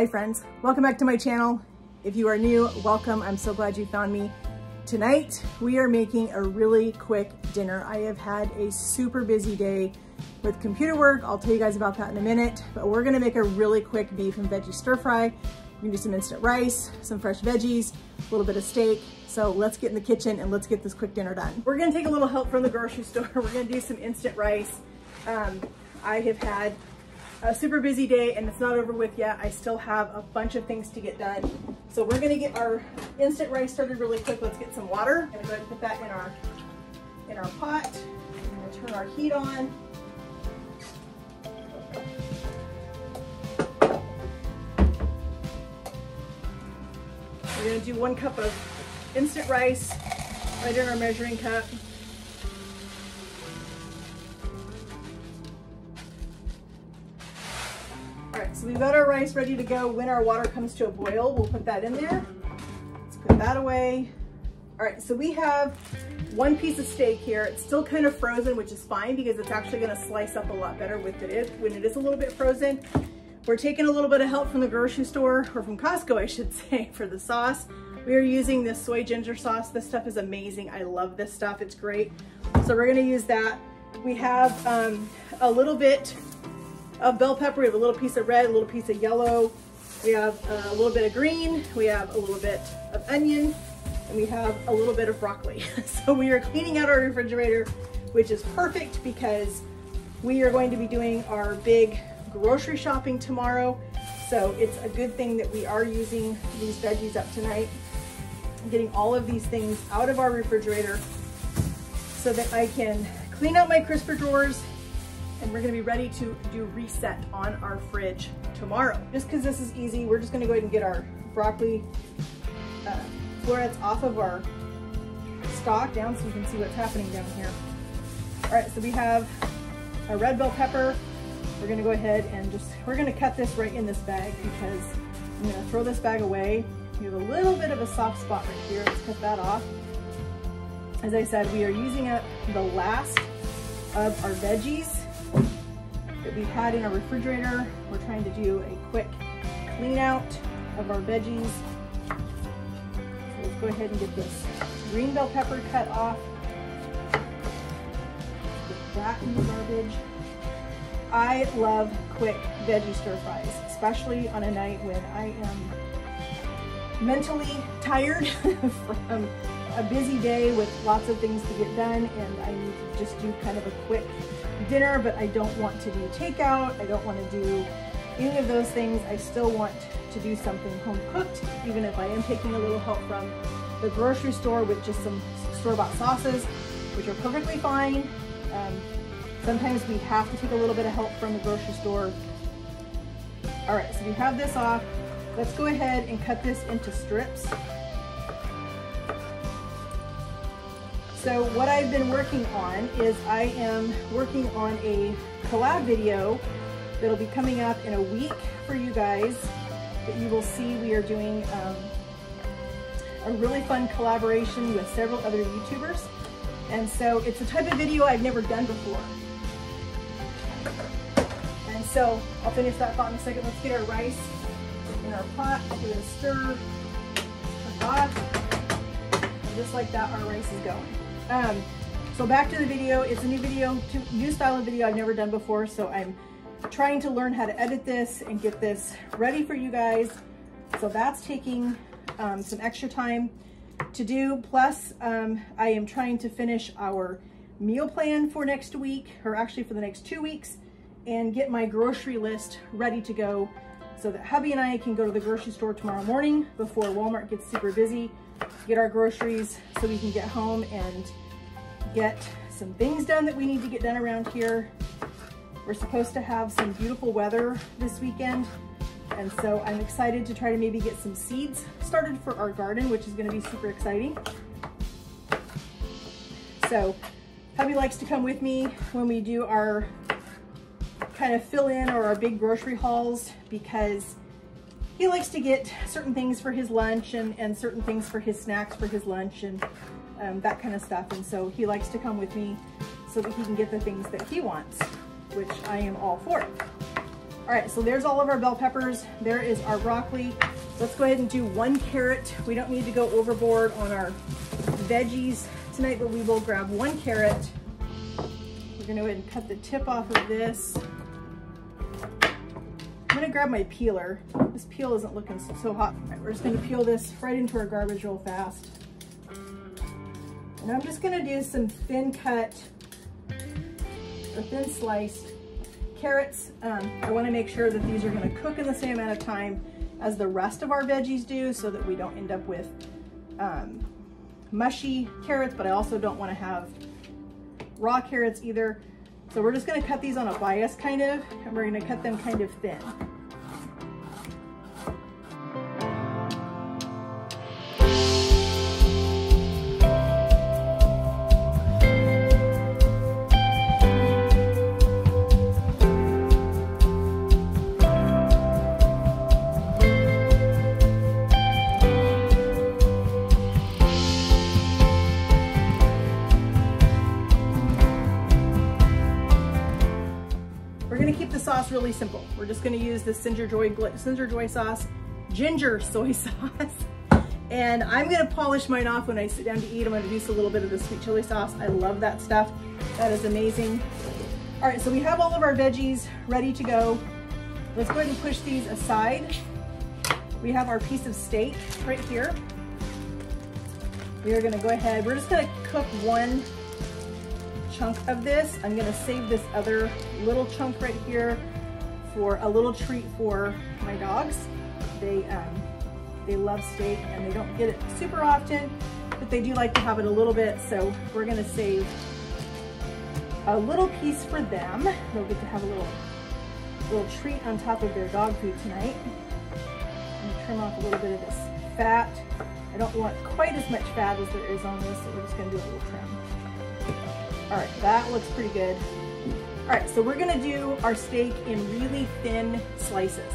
Hi friends, welcome back to my channel. If you are new, welcome. I'm so glad you found me. Tonight, we are making a really quick dinner. I have had a super busy day with computer work. I'll tell you guys about that in a minute, but we're gonna make a really quick beef and veggie stir fry. We're gonna do some instant rice, some fresh veggies, a little bit of steak. So let's get in the kitchen and let's get this quick dinner done. We're gonna take a little help from the grocery store. We're gonna do some instant rice. Um, I have had a super busy day and it's not over with yet. I still have a bunch of things to get done. So we're gonna get our instant rice started really quick. Let's get some water. I'm gonna go ahead and put that in our, in our pot. I'm gonna turn our heat on. We're gonna do one cup of instant rice right in our measuring cup. Got our rice ready to go. When our water comes to a boil, we'll put that in there. Let's put that away. All right, so we have one piece of steak here. It's still kind of frozen, which is fine because it's actually gonna slice up a lot better with it when it is a little bit frozen. We're taking a little bit of help from the grocery store, or from Costco, I should say, for the sauce. We are using this soy ginger sauce. This stuff is amazing. I love this stuff, it's great. So we're gonna use that. We have um, a little bit of bell pepper. We have a little piece of red, a little piece of yellow. We have uh, a little bit of green. We have a little bit of onion and we have a little bit of broccoli. so we are cleaning out our refrigerator, which is perfect because we are going to be doing our big grocery shopping tomorrow. So it's a good thing that we are using these veggies up tonight, getting all of these things out of our refrigerator so that I can clean out my crisper drawers and we're gonna be ready to do reset on our fridge tomorrow. Just cause this is easy, we're just gonna go ahead and get our broccoli uh, florets off of our stalk down so you can see what's happening down here. All right, so we have our red bell pepper. We're gonna go ahead and just, we're gonna cut this right in this bag because I'm gonna throw this bag away. We have a little bit of a soft spot right here. Let's cut that off. As I said, we are using up the last of our veggies that we've had in our refrigerator. We're trying to do a quick clean out of our veggies. So let's go ahead and get this green bell pepper cut off. Get that in the garbage. I love quick veggie stir fries, especially on a night when I am mentally tired from a busy day with lots of things to get done and I need to just do kind of a quick dinner, but I don't want to do takeout. I don't want to do any of those things. I still want to do something home cooked, even if I am taking a little help from the grocery store with just some store-bought sauces, which are perfectly fine. Um, sometimes we have to take a little bit of help from the grocery store. All right, so we have this off. Let's go ahead and cut this into strips. So what I've been working on is I am working on a collab video that'll be coming up in a week for you guys that you will see we are doing um, a really fun collaboration with several other YouTubers. And so it's a type of video I've never done before. And so I'll finish that thought in a second. Let's get our rice in our pot. We're gonna stir a lot. And just like that, our rice is going. Um, so back to the video. It's a new video, new style of video I've never done before. So I'm trying to learn how to edit this and get this ready for you guys. So that's taking um, some extra time to do. Plus, um, I am trying to finish our meal plan for next week, or actually for the next two weeks, and get my grocery list ready to go so that hubby and I can go to the grocery store tomorrow morning before Walmart gets super busy, get our groceries so we can get home and get some things done that we need to get done around here. We're supposed to have some beautiful weather this weekend. And so I'm excited to try to maybe get some seeds started for our garden, which is gonna be super exciting. So hubby likes to come with me when we do our kind of fill in or our big grocery hauls because he likes to get certain things for his lunch and, and certain things for his snacks for his lunch and um, that kind of stuff. And so he likes to come with me so that he can get the things that he wants, which I am all for. All right, so there's all of our bell peppers. There is our broccoli. Let's go ahead and do one carrot. We don't need to go overboard on our veggies tonight, but we will grab one carrot. We're gonna go ahead and cut the tip off of this. I'm gonna grab my peeler. This peel isn't looking so, hot. We're just gonna peel this right into our garbage real fast. And I'm just gonna do some thin cut or thin sliced carrots. Um, I wanna make sure that these are gonna cook in the same amount of time as the rest of our veggies do so that we don't end up with um, mushy carrots, but I also don't wanna have raw carrots either. So we're just gonna cut these on a bias kind of, and we're gonna cut them kind of thin. Sauce really simple. We're just gonna use the Cinder Joy, Cinder Joy sauce, ginger soy sauce. And I'm gonna polish mine off when I sit down to eat. I'm gonna use a little bit of the sweet chili sauce. I love that stuff. That is amazing. All right, so we have all of our veggies ready to go. Let's go ahead and push these aside. We have our piece of steak right here. We are gonna go ahead, we're just gonna cook one chunk of this. I'm gonna save this other little chunk right here for a little treat for my dogs. They, um, they love steak and they don't get it super often, but they do like to have it a little bit. So we're gonna save a little piece for them. They'll get to have a little, little treat on top of their dog food tonight. I'm gonna trim off a little bit of this fat. I don't want quite as much fat as there is on this, so we're just gonna do a little trim. All right, that looks pretty good. All right, so we're gonna do our steak in really thin slices.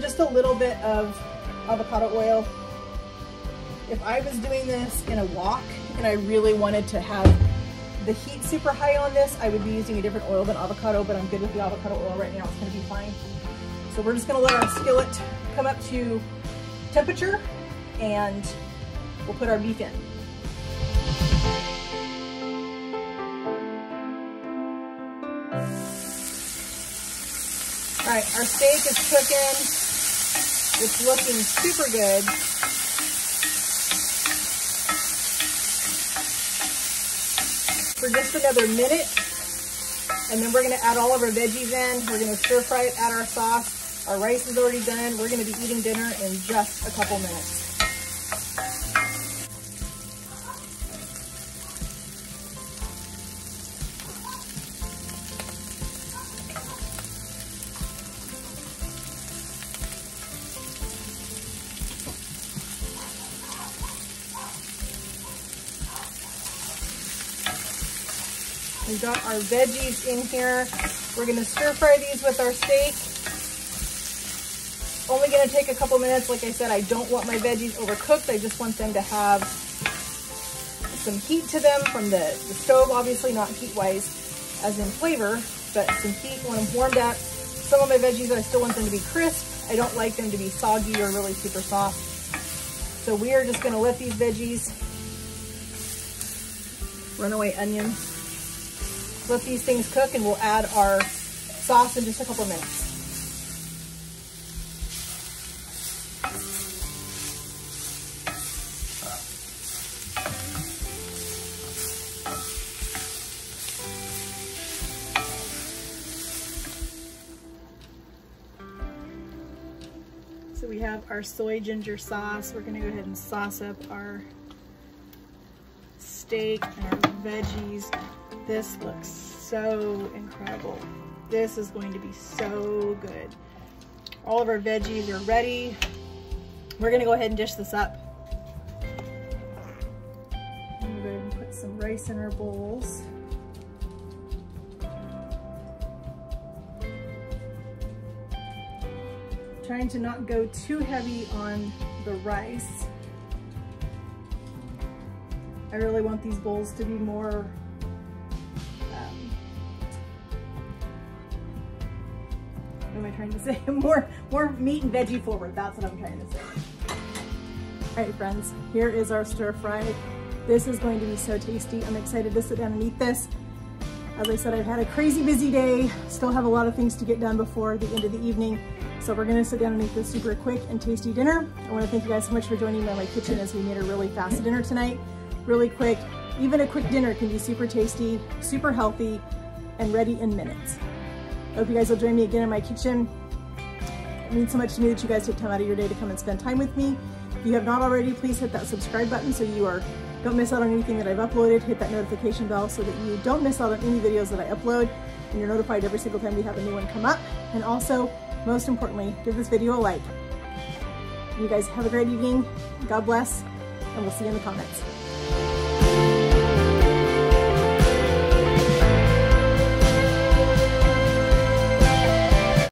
Just a little bit of avocado oil. If I was doing this in a wok and I really wanted to have the heat super high on this, I would be using a different oil than avocado, but I'm good with the avocado oil right now. It's gonna be fine. So we're just gonna let our skillet come up to temperature and we'll put our beef in. All right, our steak is cooking. It's looking super good. For just another minute, and then we're gonna add all of our veggies in. We're gonna stir fry it, add our sauce. Our rice is already done. We're gonna be eating dinner in just a couple minutes. We've got our veggies in here. We're gonna stir fry these with our steak. Only gonna take a couple minutes. Like I said, I don't want my veggies overcooked. I just want them to have some heat to them from the, the stove, obviously not heat-wise as in flavor, but some heat when I'm warmed up. Some of my veggies, I still want them to be crisp. I don't like them to be soggy or really super soft. So we are just gonna let these veggies, runaway onions, let these things cook and we'll add our sauce in just a couple minutes. So we have our soy ginger sauce. We're gonna go ahead and sauce up our steak and our veggies. This looks so incredible. This is going to be so good. All of our veggies are ready. We're gonna go ahead and dish this up. I'm going to put some rice in our bowls. Trying to not go too heavy on the rice. I really want these bowls to be more trying to say? more, more meat and veggie forward. That's what I'm trying to say. All right, friends, here is our stir fry. This is going to be so tasty. I'm excited to sit down and eat this. As I said, I've had a crazy busy day. Still have a lot of things to get done before the end of the evening. So we're gonna sit down and eat this super quick and tasty dinner. I wanna thank you guys so much for joining me in my kitchen as we made a really fast dinner tonight. Really quick, even a quick dinner can be super tasty, super healthy, and ready in minutes. I hope you guys will join me again in my kitchen. It means so much to me that you guys take time out of your day to come and spend time with me. If you have not already, please hit that subscribe button so you are don't miss out on anything that I've uploaded. Hit that notification bell so that you don't miss out on any videos that I upload and you're notified every single time we have a new one come up. And also, most importantly, give this video a like. You guys have a great evening. God bless, and we'll see you in the comments.